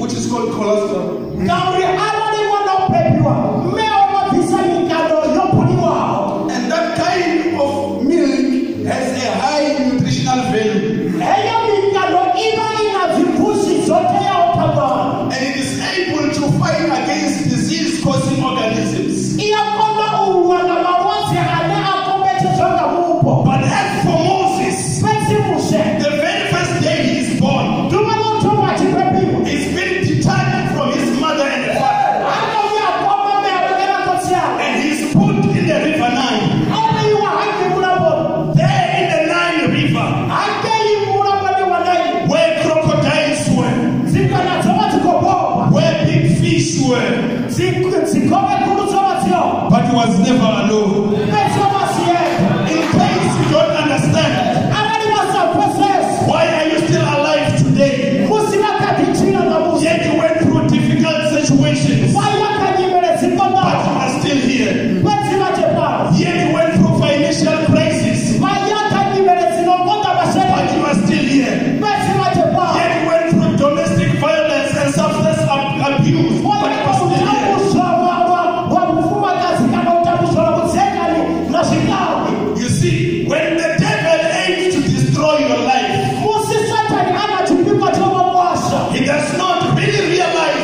which is called cholesterol. Mm-hmm. And that kind of milk has a high nutritional value. And it is able to fight against disease causing organisms. pode levar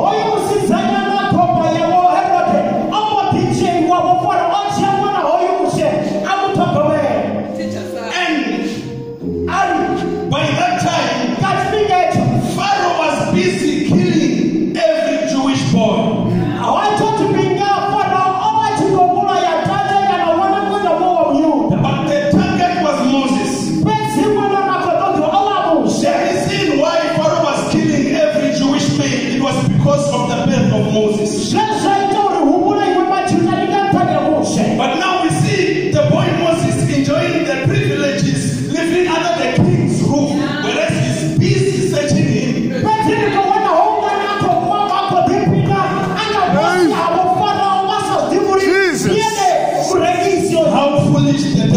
Moin!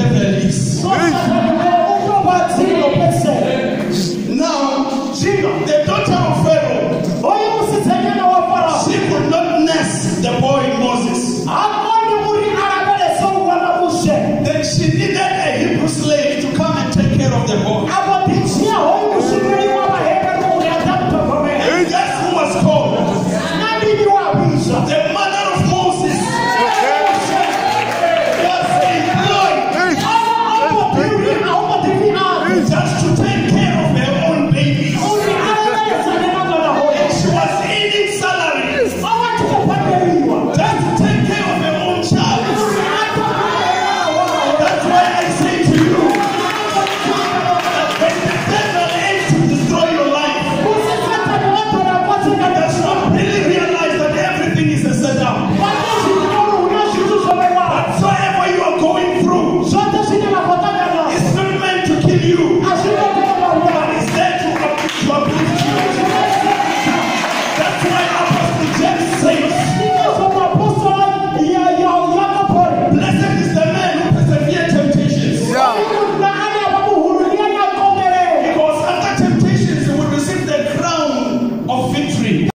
Journalists.